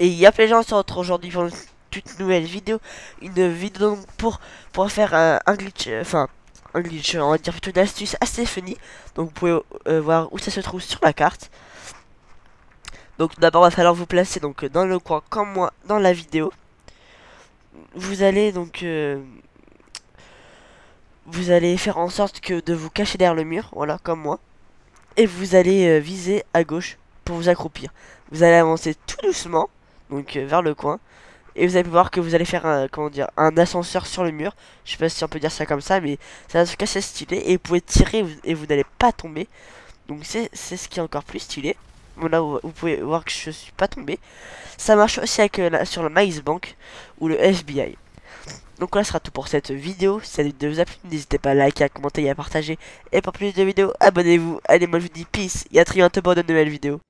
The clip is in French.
Y'a plein de gens, on se retrouve aujourd'hui pour une toute nouvelle vidéo. Une vidéo pour, pour faire un, glitch, euh, enfin, un glitch, on va dire plutôt une astuce assez funny. Donc vous pouvez euh, voir où ça se trouve sur la carte. Donc d'abord, va falloir vous placer donc dans le coin comme moi dans la vidéo. Vous allez donc... Euh, vous allez faire en sorte que de vous cacher derrière le mur, voilà, comme moi. Et vous allez viser à gauche pour vous accroupir. Vous allez avancer tout doucement donc euh, vers le coin. Et vous allez voir que vous allez faire un, comment dire, un ascenseur sur le mur. Je sais pas si on peut dire ça comme ça, mais c'est un truc assez stylé. Et vous pouvez tirer et vous n'allez pas tomber. Donc c'est ce qui est encore plus stylé. Voilà, vous, pouvez voir que je suis pas tombé. Ça marche aussi avec, euh, sur le Bank ou le FBI. Donc voilà, ce sera tout pour cette vidéo. Si cette vidéo vous a plu, n'hésitez pas à liker, à commenter et à partager. Et pour plus de vidéos, abonnez-vous. Allez, moi je vous dis peace et à très bientôt pour de nouvelles vidéos.